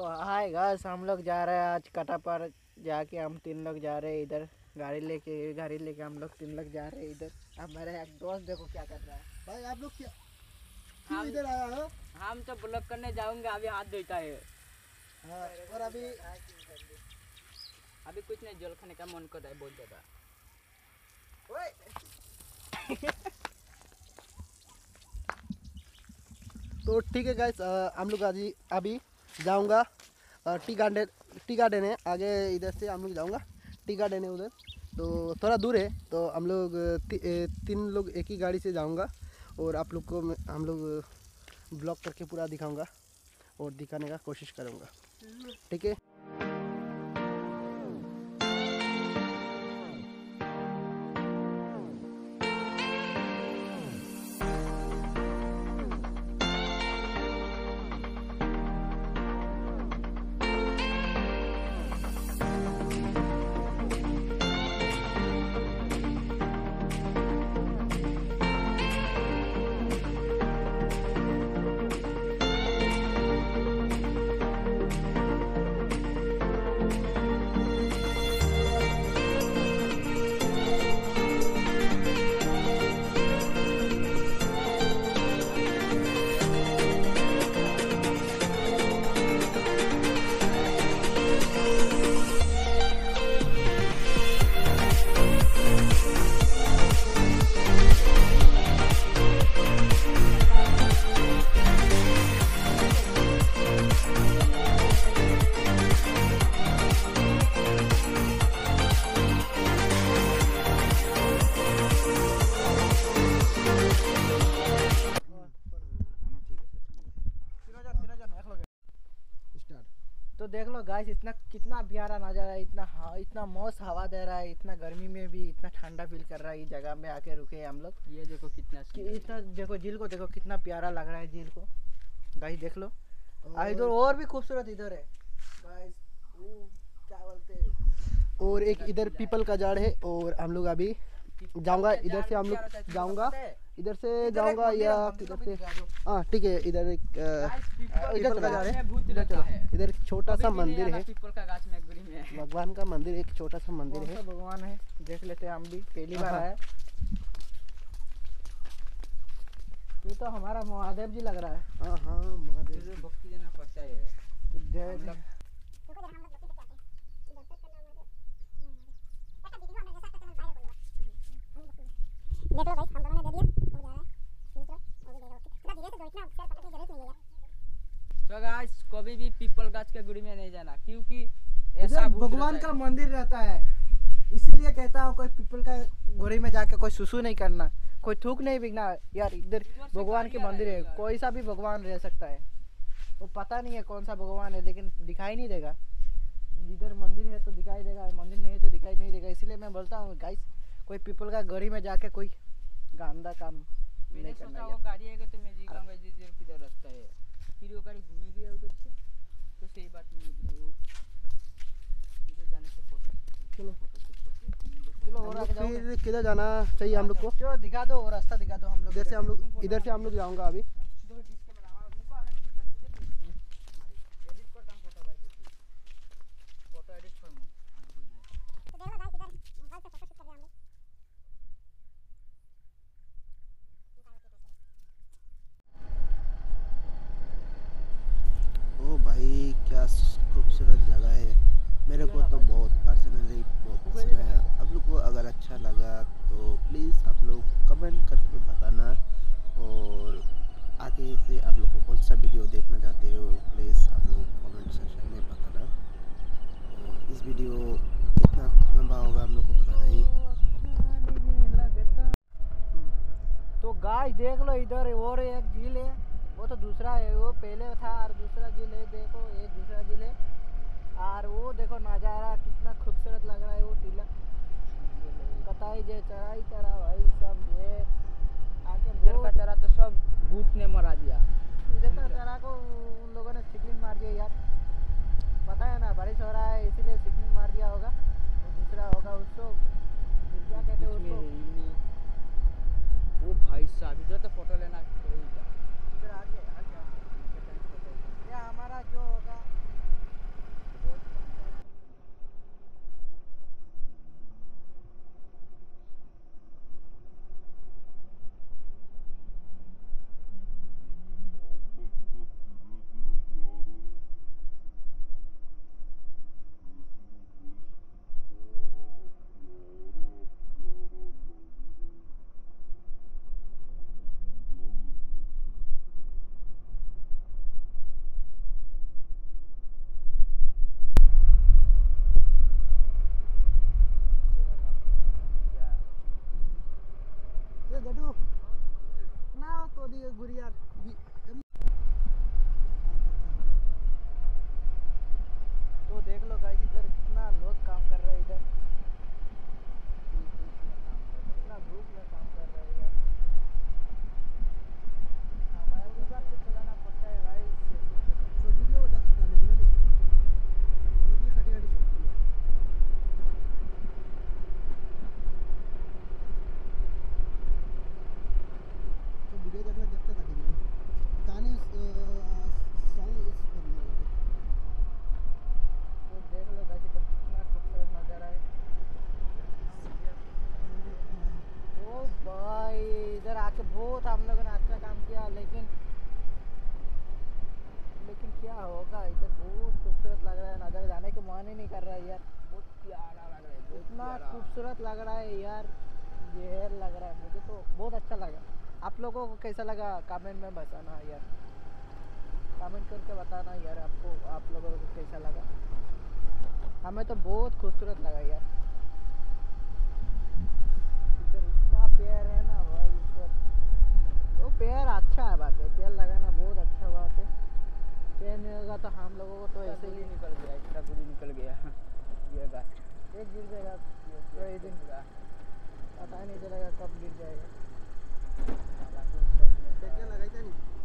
तो hi guys हम लोग जा रहे हैं आज कटा पर। जाके हम तीन लोग जा रहे हैं इधर। गाड़ी लेके गाड़ी लेके हम लोग तीन लोग जा रहे हैं इधर। हमारे एक दोस्त देखो क्या कर रहा है। भाई आप लोग क्या क्यों हम- इधर आया हो? हम तो ब्लॉक करने जाऊँगे अभी हाथ धोता है। हाँ और अभी अभी कुछ नहीं जल खाने का मन कर रहा है बहुत ज़्यादा। तो ठीक है गाइस हम लोग आज अभी जाऊँगा। टी गार्डन टी गार्डन है आगे इधर से हम लोग जाऊँगा। टी गार्डन है उधर। तो थोड़ा दूर है तो हम लोग ती, तीन लोग एक ही गाड़ी से जाऊँगा। और आप लोग को हम लोग ब्लॉक करके पूरा दिखाऊँगा और दिखाने का कोशिश करूँगा। ठीक है? देख लो गाइस इतना कितना प्यारा नज़ारा है इतना हा- इतना मौस हवा दे रहा है इतना गर्मी में भी इतना ठंडा फील कर रहा है इस जगह में आके रुके हम लोग। ये देखो कितना कि इतना देखो झील को देखो कितना प्यारा लग रहा है झील को। गाइस देख लो। इधर और भी खूबसूरत इधर है। गाइस क्या बोलते हैं? और एक इधर पीपल का झाड़ है और हम लोग अभी जाऊँगा इधर से हम लोग जाऊँगा। इधर से जाऊँगा या किधर से। हाँ। ठीक है इधर एक इधर चला जा रहे हैं। इधर है। छोटा सा मंदिर है। पीपल का गाछ में गुरी में भगवान का मंदिर एक छोटा सा मंदिर है। भगवान है? देख लेते हैं हम भी पहली बार हाँ। आए ये तो हमारा महादेव जी लग रहा है। हाँ हाँ महादेव भक्ति देना पड़ता है जय हम लोग देख लो गाइस हम दोनों ने दे दिया वो जा रहा है दूसरा वो भी देगा कितना धीरे से दो इतना ऊंचाई पकड़ने की ज़रूरत नहीं है यार तो गाइस कभी भी पीपल गाछ के गुड़ी में नहीं जाना क्योंकि ऐसा भगवान का मंदिर रहता है इसीलिए कहता हूँ कोई पीपल का गोरी में जाके कोई सुसु नहीं करना कोई थूक नहीं बिकना यार इधर इधर भगवान के मंदिर है कोई सा भी भगवान रह सकता है। वो पता नहीं है कौन सा भगवान है लेकिन दिखाई नहीं देगा। जिधर मंदिर है तो दिखाई देगा मंदिर नहीं है तो दिखाई नहीं देगा। इसलिए मैं बोलता हूँ गाइस कोई पीपल का गड़ी में जाके कोई गंदा काम नहीं करना। गाड़ी आएगा तो मैं जी किधर रास्ता है। फिर वो गाड़ी घूमी गया उधर से। वो इधर जाने से फ़ोटो चलो। और आगे जाओगे? किधर जाना चाहिए हम लोग को? दिखा दो रास्ता दिखा दो हम लोग इधर से। हम लोग इधर से हम लोग जाऊँगा अभी फ़ोटो एडिट कर तो देख लो गाइस इधर मोबाइल से फ़ोटो शूट कर रहे हैं हम लोग ओ भाई क्या खूबसूरत जगह है मेरे को तो बहुत पर्सनली बहुत पसंद है आप लोग को अगर अच्छा लगा तो प्लीज़ आप लोग कमेंट करके बताना और आगे से आप लोग को कौन सा वीडियो देखना चाहते हो प्लीज़ आप लोग कमेंट सेक्शन में बताना और इस वीडियो कितना लंबा होगा हम लोग को पता नहीं तो गाइस देख लो इधर और एक झील है वो तो दूसरा है वो पहले था और दूसरा झील है देखो ये दूसरा झील है। और वो देखो नज़ारा कितना खूबसूरत लग रहा है वो टीला। कताई जे चढ़ाई चढ़ा भाई सब ये। आके इधर का चरा तो सब भूत ने मरा दिया। इधर का चढ़ा को उन लोगों ने सिगलिंग मार दिया यार। पता है ना बारिश हो रहा है इसीलिए सिगलिंग मार दिया होगा। दूसरा होगा उसको। क्या कहते हैं उसको? वो भाई साहब इधर ঘুরি ही नहीं कर रहा है यार। बहुत प्यारा लग रहा है इतना खूबसूरत लग रहा है यार। जहर लग रहा है मुझे तो बहुत अच्छा लगा। आप लोगों को कैसा लगा कमेंट में बताना यार। कमेंट करके बताना यार आपको आप लोगों को कैसा लगा। हमें तो बहुत खूबसूरत लगा यार। इधर इतना पेड़ है ना भाई वो पेड़ अच्छा है बात है पेड़ लगाना बहुत अच्छा बात है। ट्रेन में होगा तो हम लोगों को तो ऐसे ही निकल गया इतना दूरी निकल गया। ये एक गिर जाएगा। तो एक दिन पता नहीं चलेगा कब गिर जाएगा। क्या लगाई था नहीं?